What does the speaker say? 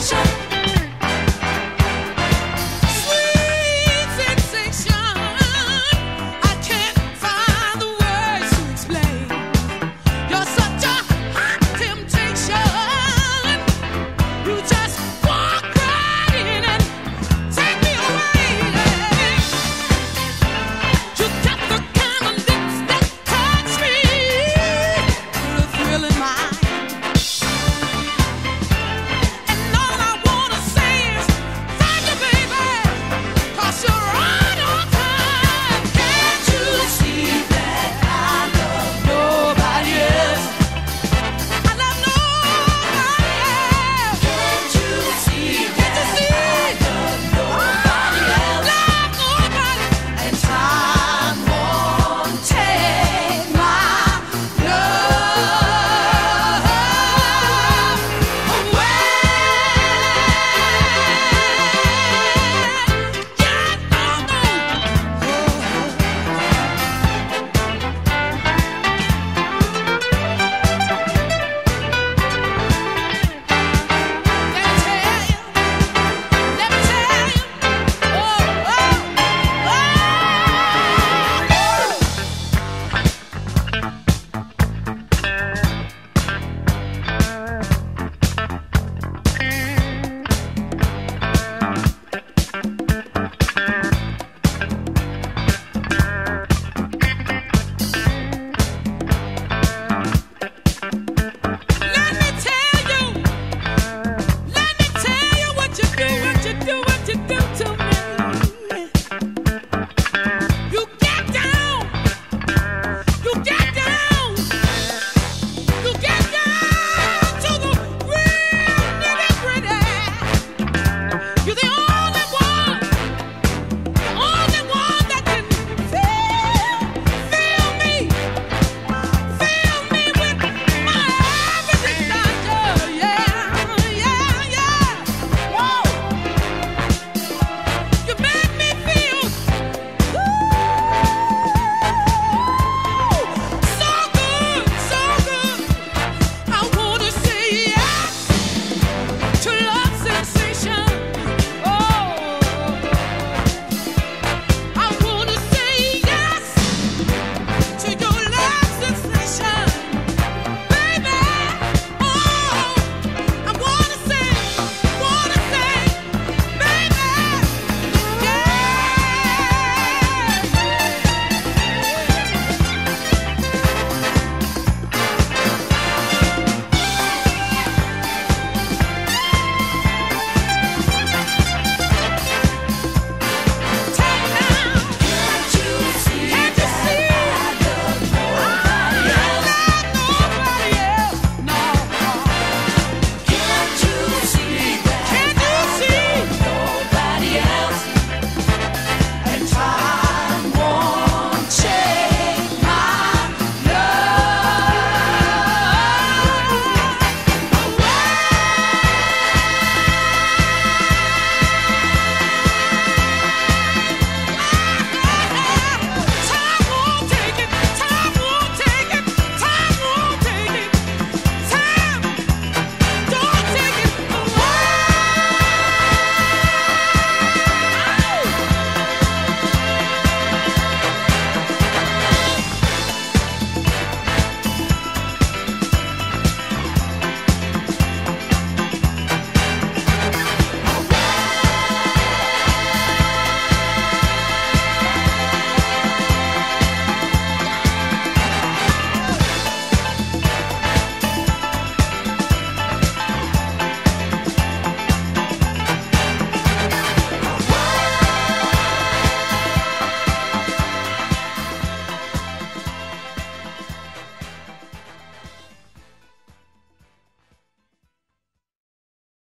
Station.